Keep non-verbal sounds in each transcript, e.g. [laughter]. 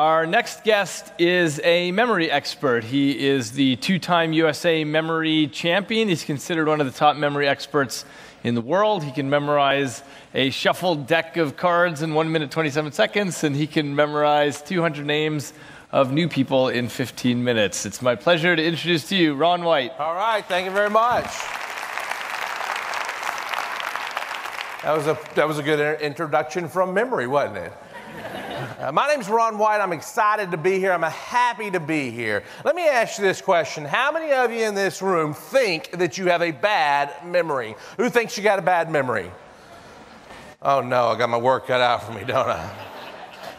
Our next guest is a memory expert. He is the two time USA memory champion. He's considered one of the top memory experts in the world. He can memorize a shuffled deck of cards in 1 minute 27 seconds, and he can memorize 200 names of new people in 15 minutes. It's my pleasure to introduce to you Ron White. All right, thank you very much. That was a, that was a good introduction from memory, wasn't it? Uh, my name's Ron White. I'm excited to be here. I'm happy to be here. Let me ask you this question How many of you in this room think that you have a bad memory? Who thinks you got a bad memory? Oh no, I got my work cut out for me, don't I?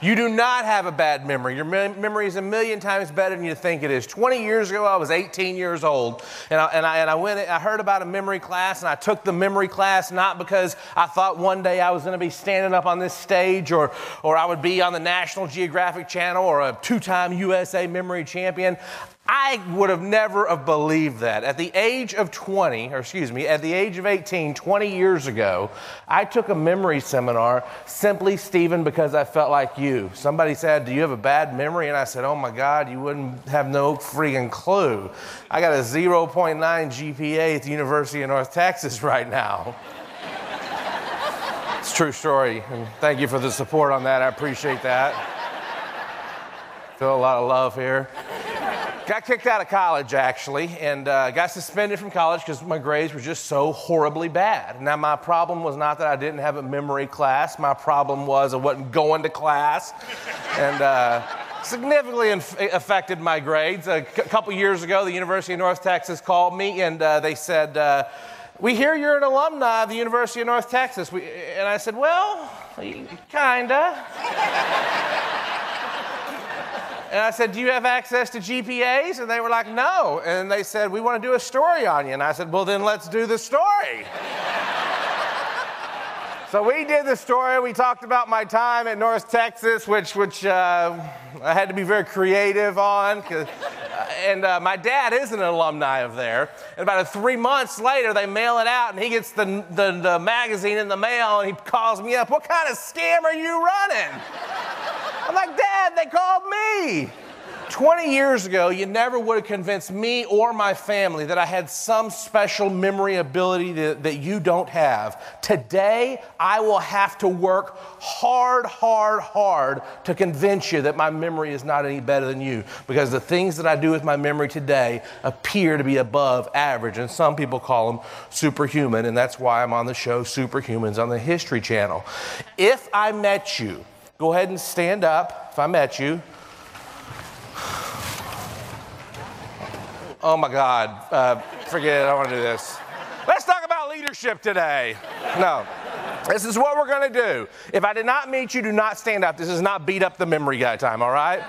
You do not have a bad memory. Your me- memory is a million times better than you think it is. 20 years ago, I was 18 years old, and I, and I, and I went. I heard about a memory class, and I took the memory class not because I thought one day I was going to be standing up on this stage, or or I would be on the National Geographic Channel, or a two-time USA memory champion. I would have never have believed that. At the age of 20, or excuse me, at the age of 18, 20 years ago, I took a memory seminar simply, Stephen, because I felt like you. Somebody said, Do you have a bad memory? And I said, Oh my God, you wouldn't have no freaking clue. I got a 0.9 GPA at the University of North Texas right now. [laughs] it's true story. And thank you for the support on that. I appreciate that. Feel a lot of love here. Got kicked out of college, actually, and uh, got suspended from college because my grades were just so horribly bad. Now, my problem was not that I didn't have a memory class. My problem was I wasn't going to class. and uh, significantly inf- affected my grades. A c- couple years ago, the University of North Texas called me, and uh, they said, uh, we hear you're an alumni of the University of North Texas. We, and I said, well, kinda. And I said, Do you have access to GPAs? And they were like, No. And they said, We want to do a story on you. And I said, Well, then let's do the story. so we did the story. We talked about my time at North Texas, which, which uh, I had to be very creative on. and uh, my dad is an alumni of there. And about three months later, they mail it out, and he gets the, the, the magazine in the mail, and he calls me up. What kind of scam are you running? I'm like, Dad, they called me. 20 years ago, you never would have convinced me or my family that I had some special memory ability that, that, you don't have. Today, I will have to work hard, hard, hard to convince you that my memory is not any better than you because the things that I do with my memory today appear to be above average, and some people call them superhuman, and that's why I'm on the show Superhumans on the History Channel. If I met you, Go ahead and stand up if I met you. Oh my God. Uh, forget it. I don't want to do this. Let's talk about leadership today. No. This is what we're going to do. If I did not meet you, do not stand up. This is not beat up the memory guy time, all right?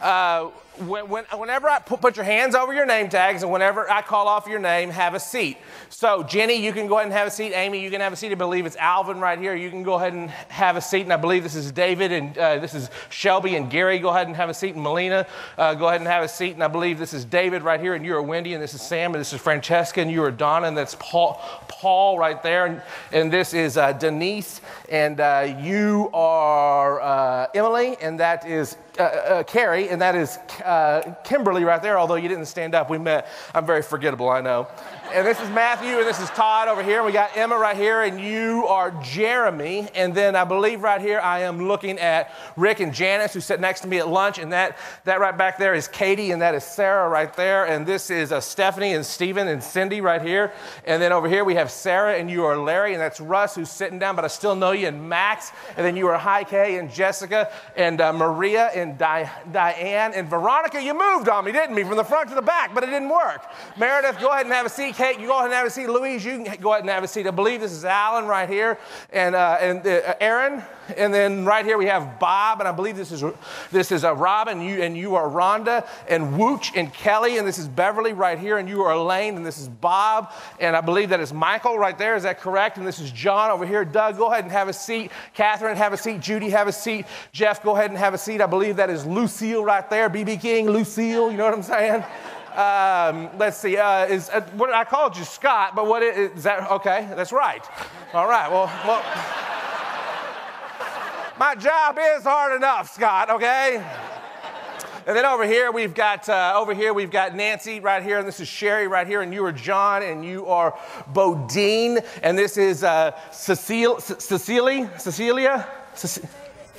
Uh, when, when, whenever I put, put your hands over your name tags and whenever I call off your name, have a seat. So, Jenny, you can go ahead and have a seat. Amy, you can have a seat. I believe it's Alvin right here. You can go ahead and have a seat. And I believe this is David and uh, this is Shelby and Gary. Go ahead and have a seat. And Melina, uh, go ahead and have a seat. And I believe this is David right here. And you are Wendy. And this is Sam. And this is Francesca. And you are Donna. And that's Paul, Paul right there. And, and this is uh, Denise. And uh, you are uh, Emily. And that is uh, uh, Carrie, and that is uh, Kimberly right there, although you didn't stand up. We met. I'm very forgettable, I know. And this is Matthew, and this is Todd over here. We got Emma right here, and you are Jeremy. And then I believe right here I am looking at Rick and Janice, who sit next to me at lunch. And that, that right back there is Katie, and that is Sarah right there. And this is uh, Stephanie and Stephen and Cindy right here. And then over here we have Sarah, and you are Larry, and that's Russ, who's sitting down, but I still know you, and Max. And then you are Heike and Jessica and uh, Maria and Di- Diane and Veronica. You moved on me, didn't me, from the front to the back, but it didn't work. Meredith, go ahead and have a seat. Kate, you go ahead and have a seat. Louise, you can go ahead and have a seat. I believe this is Alan right here, and, uh, and uh, Aaron, and then right here we have Bob, and I believe this is this is uh, Robin, you and you are Rhonda, and Wooch and Kelly, and this is Beverly right here, and you are Elaine, and this is Bob, and I believe that is Michael right there. Is that correct? And this is John over here. Doug, go ahead and have a seat. Catherine, have a seat. Judy, have a seat. Jeff, go ahead and have a seat. I believe that is Lucille right there. BB King, Lucille. You know what I'm saying? Um, let's see, uh, is, uh, what, I called you Scott, but what is, is that, okay, that's right. All right, well, well My job is hard enough, Scott, okay? And then over here we've got uh, over here we've got Nancy right here, and this is Sherry right here, and you are John, and you are Bodine, and this is uh, Cecile, Cecilia, Cecilia, Cecilia.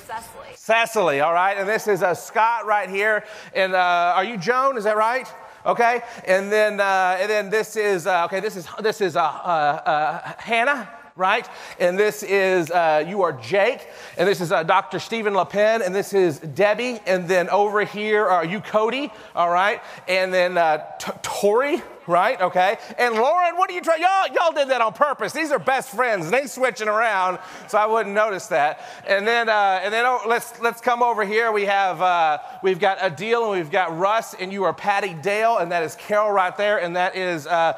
Cecily. Cecily, all right, and this is uh, Scott right here, and uh, are you Joan? Is that right? Okay, and then uh, and then this is uh, okay. This is this is Hannah right? And this is, uh, you are Jake, and this is uh, Dr. Stephen LePen, and this is Debbie, and then over here are you Cody, all right? And then uh, T- Tori, right? Okay. And Lauren, what are you trying? Y'all, y'all did that on purpose. These are best friends. They switching around, so I wouldn't notice that. And then, uh, and then oh, let's let's come over here. We have uh, we've got Adil and we've got Russ, and you are Patty Dale, and that is Carol right there, and that is uh,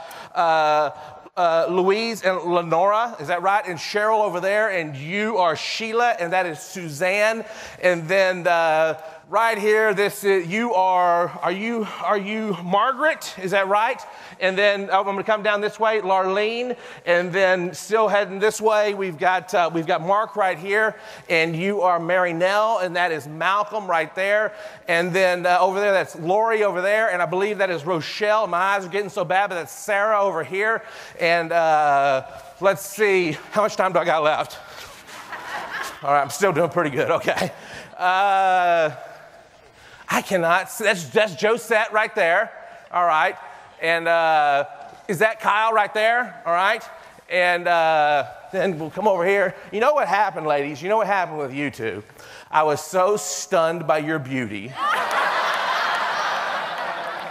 uh Louise and Lenora, is that right? And Cheryl over there, and you are Sheila, and that is Suzanne. And then uh, right here, this is, you are, are you, are you Margaret? Is that right? And then oh, I'm going to come down this way, Larlene, and then still heading this way, we've got, uh, we've got Mark right here, and you are Mary Nell, and that is Malcolm right there. And then uh, over there, that's Lori over there, and I believe that is Rochelle. My eyes are getting so bad, but that's Sarah over here. And uh, let's see, how much time do I got left? [laughs] All right, I'm still doing pretty good, okay. Uh, I cannot. That's, that's Josette right there. All right. And uh, is that Kyle right there? All right. And uh, then we'll come over here. You know what happened, ladies? You know what happened with you two? I was so stunned by your beauty.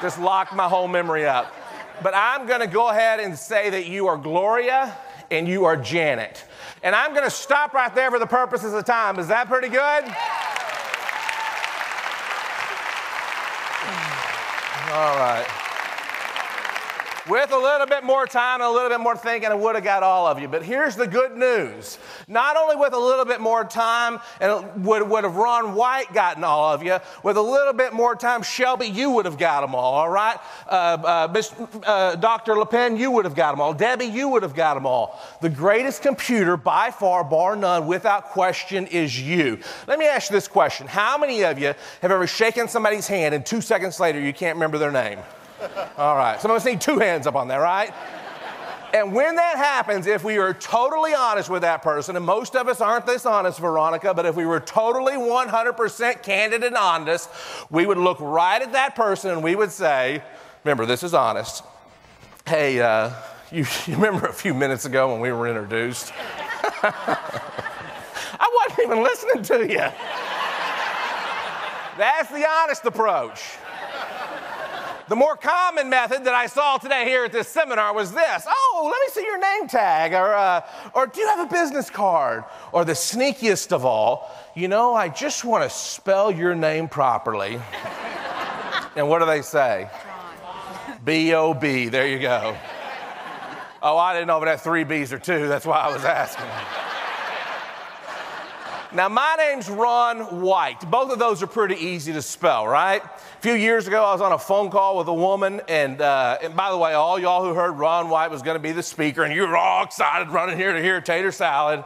Just locked my whole memory up. But I'm going to go ahead and say that you are Gloria and you are Janet. And I'm going to stop right there for the purposes of time. Is that pretty good? All right. With a little bit more time and a little bit more thinking, I would have got all of you. But here's the good news. Not only with a little bit more time, and would, would have Ron White gotten all of you, with a little bit more time, Shelby, you would have got them all, all right? Uh, uh, uh, Dr. LePen, you would have got them all. Debbie, you would have got them all. The greatest computer, by far, bar none, without question, is you. Let me ask you this question How many of you have ever shaken somebody's hand and two seconds later you can't remember their name? All right. Of us need two hands up on that, right? And when that happens, if we are totally honest with that person, and most of us aren't this honest, Veronica, but if we were totally 100% candid and honest, we would look right at that person and we would say, remember, this is honest. Hey, uh, you, [laughs] you remember a few minutes ago when we were introduced? [laughs] I wasn't even listening to you. That's the honest approach. The more common method that I saw today here at this seminar was this Oh, let me see your name tag, or, uh, or do you have a business card? Or the sneakiest of all, you know, I just want to spell your name properly. [laughs] and what do they say? B O B, there you go. Oh, I didn't know if it had three B's or two, that's why I was asking. Now, my name's Ron White. Both of those are pretty easy to spell, right? A few years ago, I was on a phone call with a woman, and, uh, and by the way, all y'all who heard Ron White was going to be the speaker, and you were all excited running here to hear tater salad.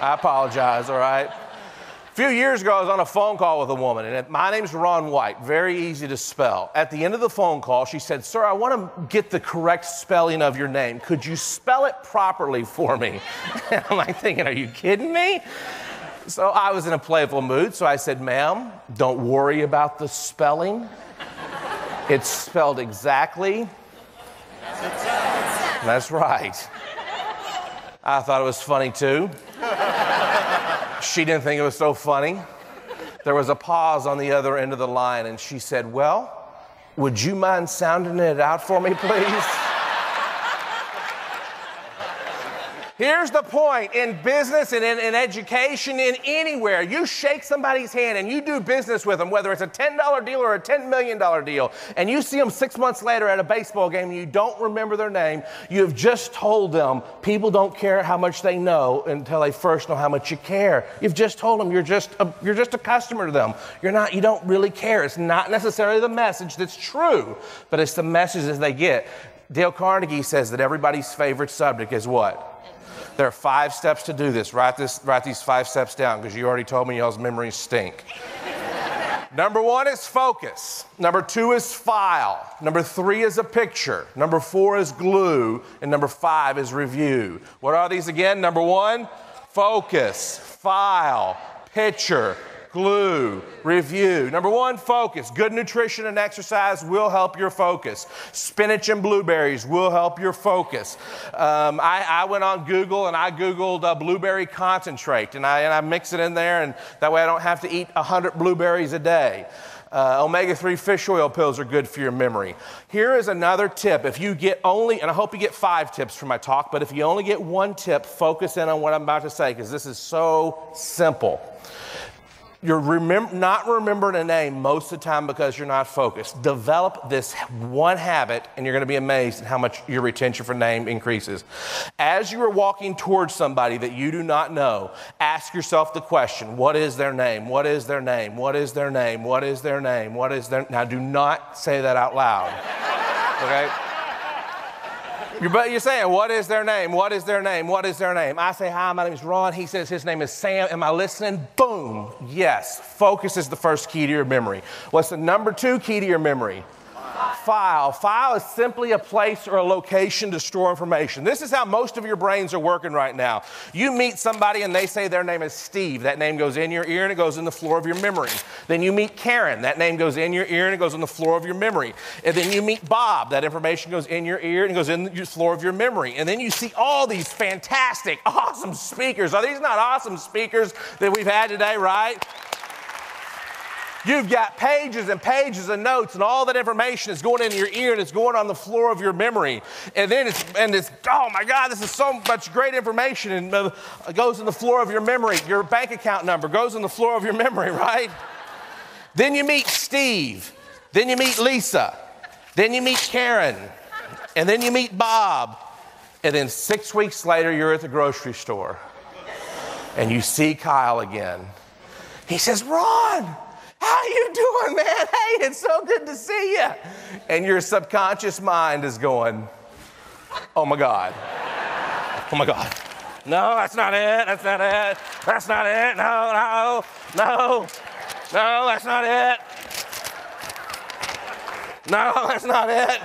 I apologize, all right? A few years ago, I was on a phone call with a woman, and my name's Ron White, very easy to spell. At the end of the phone call, she said, Sir, I want to get the correct spelling of your name. Could you spell it properly for me? [laughs] And I'm like thinking, Are you kidding me? So I was in a playful mood, so I said, Ma'am, don't worry about the spelling. It's spelled exactly. That's right. I thought it was funny too. She didn't think it was so funny. There was a pause on the other end of the line, and she said, Well, would you mind sounding it out for me, please? Here's the point in business and in, in, education, in anywhere, you shake somebody's hand and you do business with them, whether it's a $10 deal or a $10 million deal, and you see them six months later at a baseball game and you don't remember their name, you have just told them people don't care how much they know until they first know how much you care. You've just told them you're just a, you're just a customer to them. You're not, you don't really care. It's not necessarily the message that's true, but it's the messages they get. Dale Carnegie says that everybody's favorite subject is what? There are five steps to do this. Write, this, write these five steps down because you already told me y'all's memories stink. [laughs] Number one is focus. Number two is file. Number three is a picture. Number four is glue. And number five is review. What are these again? Number one, focus, file, picture, glue, review. Number one, focus. Good nutrition and exercise will help your focus. Spinach and blueberries will help your focus. Um, I, I, went on Google and I Googled uh, blueberry concentrate and I, and I mix it in there, and that way I don't have to eat 100 blueberries a day. Uh, omega 3 fish oil pills are good for your memory. Here is another tip. If you get only, and I hope you get five tips from my talk, but if you only get one tip, focus in on what I'm about to say because this is so simple. You're remem- not remembering a name most of the time because you're not focused. Develop this one habit, and you're going to be amazed at how much your retention for name increases. As you are walking towards somebody that you do not know, ask yourself the question What is their name? What is their name? What is their name? What is their name? What is their Now, do not say that out loud. [laughs] Okay? You're, you're saying, what is their name? What is their name? What is their name? I say, hi, my name is Ron. He says his name is Sam. Am I listening? Boom. Yes. Focus is the first key to your memory. What's the number two key to your memory? File. File is simply a place or a location to store information. This is how most of your brains are working right now. You meet somebody and they say their name is Steve. That name goes in your ear and it goes in the floor of your memory. Then you meet Karen. That name goes in your ear and it goes on the floor of your memory. And then you meet Bob. That information goes in your ear and goes in the floor of your memory. And then you see all these fantastic, [laughs] awesome speakers. Are these not awesome speakers that we've had today, right? You've got pages and pages of notes, and all that information is going in your ear and it's going on the floor of your memory. And then it's, and it's, oh my God, this is so much great information. And uh, it goes in the floor of your memory. Your bank account number goes in the floor of your memory, [laughs] right? then you meet Steve. Then you meet Lisa. Then you meet Karen. And then you meet Bob. And then six weeks later, you're at the grocery store and you see Kyle again. He says, Ron, how you doing, man? [laughs] Hey, it's so good to see you. And your subconscious mind is going, oh my God. Oh my God. No, that's not it. That's not it. That's not it. No, no, no. No, that's not it. No, [laughs] that's not it.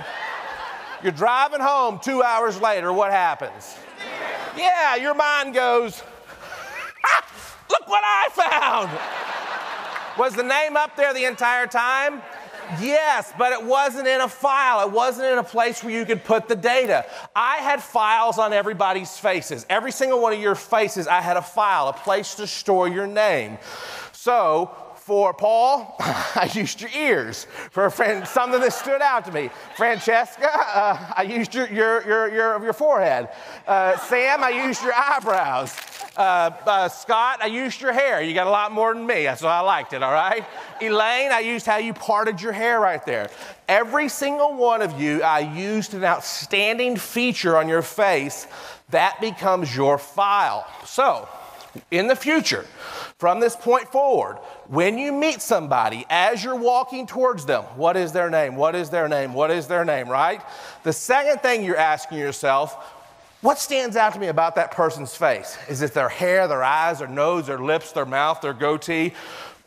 You're driving home two hours later. What happens? Yeah, your mind goes, [laughs] ah, look what I found. Was the name up there the entire time? Yes, but it wasn't in a file. It wasn't in a place where you could put the data. I had files on everybody's faces. Every single one of your faces, I had a file, a place to store your name. So, for Paul, [laughs] I used your ears. For a friend, something that stood out to me. Francesca, uh, I used your, your, your, your, your forehead. Uh, Sam, I used your eyebrows. Uh, uh, Scott, I used your hair. You got a lot more than me, so I liked it, all right? Elaine, I used how you parted your hair right there. Every single one of you, I used an outstanding feature on your face. That becomes your file. So, in the future, from this point forward, when you meet somebody, as you're walking towards them, what is their name? What is their name? What is their name, right? The second thing you're asking yourself, what stands out to me about that person's face? Is it their hair, their eyes, their nose, their lips, their mouth, their goatee?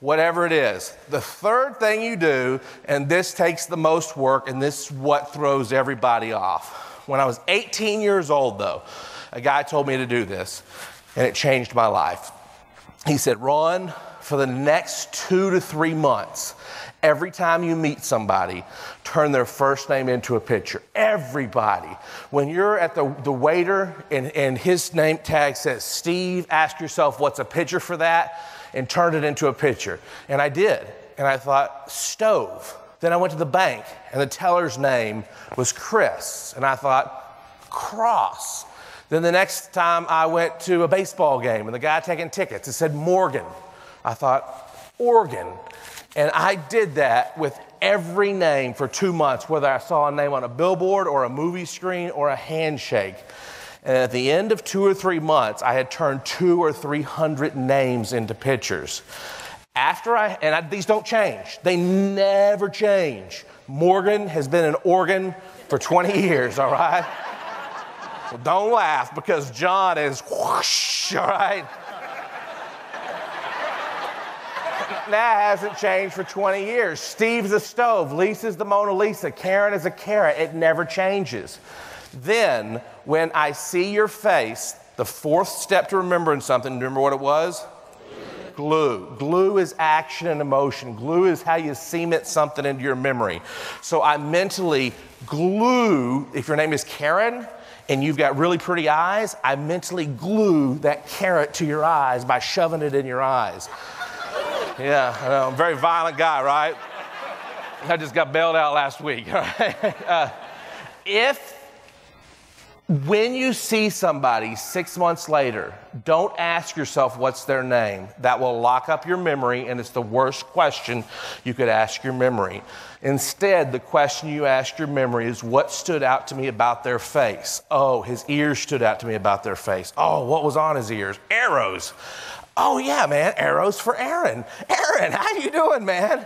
Whatever it is. The third thing you do, and this takes the most work, and this is what throws everybody off. When I was 18 years old, though, a guy told me to do this, and it changed my life. He said, Ron, for the next two to three months, Every time you meet somebody, turn their first name into a picture. Everybody. When you're at the, the waiter and, and his name tag says Steve, ask yourself what's a picture for that and turn it into a picture. And I did. And I thought, stove. Then I went to the bank and the teller's name was Chris. And I thought, cross. Then the next time I went to a baseball game and the guy taking tickets, it said Morgan. I thought, Organ. And I did that with every name for two months, whether I saw a name on a billboard or a movie screen or a handshake. And at the end of two or three months, I had turned two or three hundred names into pictures. After I, and I, these don't change, they never change. Morgan has been an organ for 20 years, all right? Well, don't laugh because John is whoosh, all right? that hasn't changed for 20 years. Steve's a stove, Lisa's the Mona Lisa, Karen is a carrot. It never changes. Then, when I see your face, the fourth step to remembering something, remember what it was? Glue. Glue is action and emotion. Glue is how you cement something into your memory. So I mentally glue, if your name is Karen, and you've got really pretty eyes, I mentally glue that carrot to your eyes by shoving it in your eyes. Yeah, I know. I'm a very violent guy, right? I just got bailed out last week. [laughs] Right? Uh, if when you see somebody six months later, don't ask yourself what's their name. That will lock up your memory, and it's the worst question you could ask your memory. Instead, the question you ask your memory is what stood out to me about their face? Oh, his ears stood out to me about their face. Oh, what was on his ears? Arrows. Oh, yeah, man, arrows for Aaron. Aaron, how you doing, man?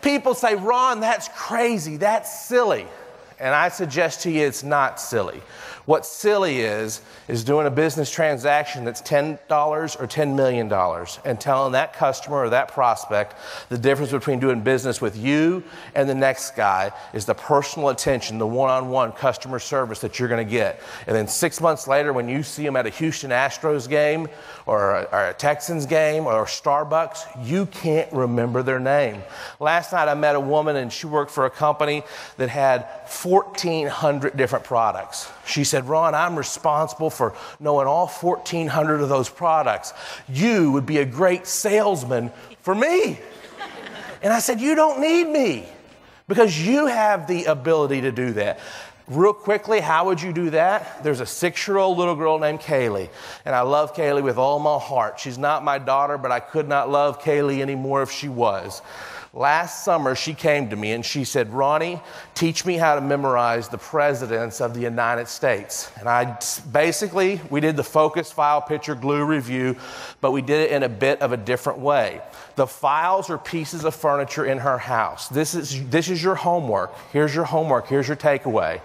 People say, Ron, that's crazy. That's silly. And I suggest to you it's not silly. What silly is, is doing a business transaction that's $10 or $10 million and telling that customer or that prospect the difference between doing business with you and the next guy is the personal attention, the one on one customer service that you're going to get. And then six months later, when you see them at a Houston Astros game or a, or a Texans game or Starbucks, you can't remember their name. Last night, I met a woman and she worked for a company that had 1,400 different products. She said, Ron, I'm responsible for knowing all 1,400 of those products. You would be a great salesman for me. And I said, You don't need me because you have the ability to do that. Real quickly, how would you do that? There's a six year old little girl named Kaylee, and I love Kaylee with all my heart. She's not my daughter, but I could not love Kaylee anymore if she was. Last summer, she came to me and she said, Ronnie, teach me how to memorize the presidents of the United States. And I basically, we did the focus file picture glue review, but we did it in a bit of a different way. The files are pieces of furniture in her house. This is, this is your homework. Here's your homework. Here's your takeaway.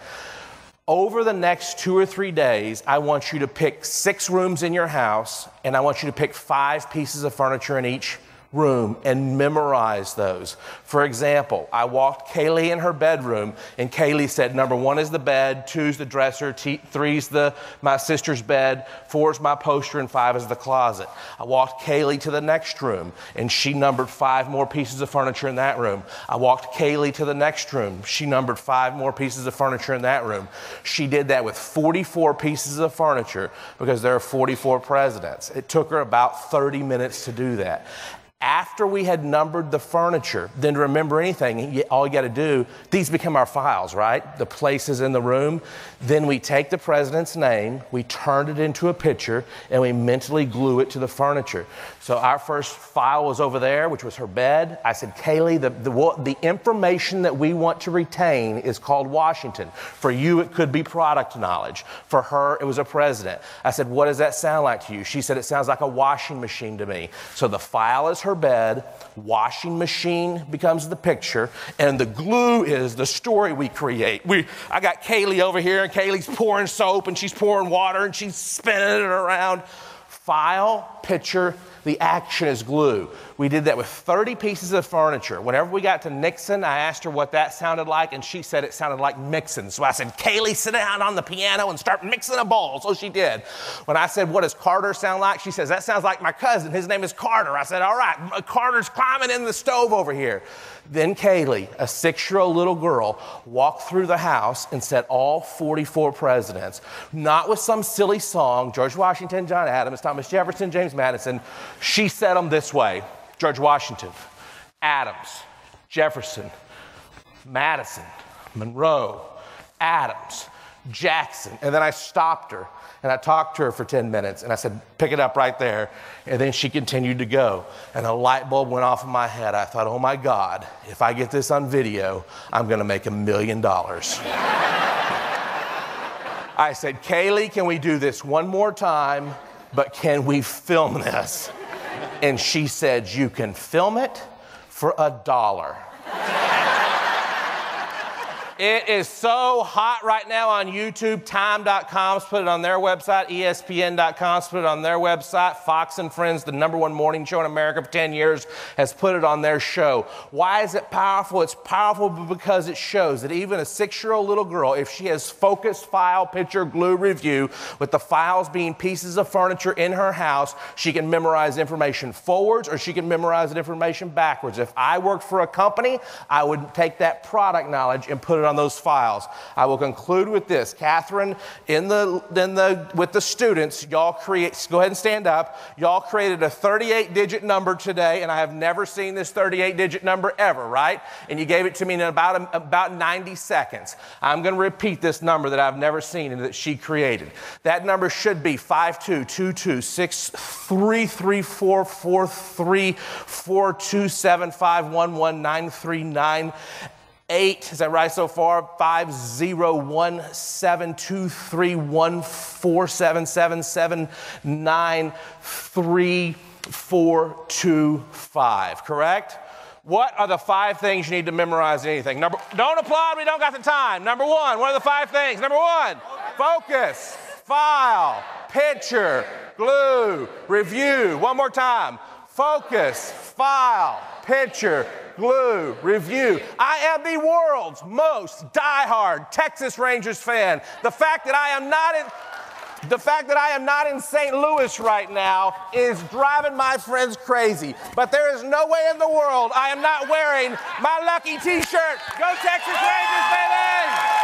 Over the next two or three days, I want you to pick six rooms in your house, and I want you to pick five pieces of furniture in each room and memorize those. For example, I walked Kaylee in her bedroom, and Kaylee said, Number one is the bed, two's the dresser, t- three's the my sister's bed, four's my poster, and five is the closet. I walked Kaylee to the next room, and she numbered five more pieces of furniture in that room. I walked Kaylee to the next room. She numbered five more pieces of furniture in that room. She did that with 44 pieces of furniture because there are 44 presidents. It took her about 30 minutes to do that after we had numbered the furniture, then to remember anything, all you got to do, these become our files, right? The places in the room. Then we take the president's name, we turn it into a picture, and we mentally glue it to the furniture. So our first file was over there, which was her bed. I said, Kaylee, the, the, the information that we want to retain is called Washington. For you, it could be product knowledge. For her, it was a president. I said, What does that sound like to you? She said, It sounds like a washing machine to me. So the file is her bed, washing machine becomes the picture, and the glue is the story we create. We, I got Kaylee over here, and Kaylee's pouring soap, and she's pouring water, and she's spinning it around. File, picture, the action is glue. We did that with 30 pieces of furniture. Whenever we got to Nixon, I asked her what that sounded like, and she said it sounded like mixing. So I said, Kaylee, sit down on the piano and start mixing a bowl. So she did. When I said, What does Carter sound like? She says, That sounds like my cousin. His name is Carter. I said, All right, Carter's climbing in the stove over here. Then Kaylee, a six year old little girl, walked through the house and said all 44 presidents, not with some silly song, George Washington, John Adams, Thomas Jefferson, James Madison. She said them this way George Washington, Adams, Jefferson, Madison, Monroe, Adams, Jackson. And then I stopped her and I talked to her for 10 minutes and I said, pick it up right there. And then she continued to go. And a light bulb went off in my head. I thought, oh my God, if I get this on video, I'm going to make a million dollars. [laughs] I said, Kaylee, can we do this one more time? But can we film this? And she said, You can film it for a dollar. It is so hot right now on YouTube. Time.com's put it on their website. ESPN.com's put it on their website. Fox and Friends, the number one morning show in America for 10 years, has put it on their show. Why is it powerful? It's powerful because it shows that even a six year old little girl, if she has focused file, picture, glue review, with the files being pieces of furniture in her house, she can memorize information forwards or she can memorize the information backwards. If I worked for a company, I would take that product knowledge and put it on those files. I will conclude with this. Catherine, in the, in the, with the students, y'all create, go ahead and stand up. Y'all created a 38 digit number today, and I have never seen this 38 digit number ever, right? And you gave it to me in about, about 90 seconds. I'm going to repeat this number that I've never seen and that she created. That number should be 522263443427511939 eight. Is that right so far? Five zero one seven two three one four seven seven seven nine three four two five. Correct? What are the five things you need to memorize anything? Number, don't applaud, we don't got the time. Number one, what are the five things? Number one, focus, file, picture, glue, review. One more time. Focus, file, picture, glue, review. I am the world's most diehard Texas Rangers fan. The fact that I am not in the fact that I am not in St. Louis right now is driving my friends crazy. But there is no way in the world I am not wearing my lucky t shirt. Go Texas Rangers, baby!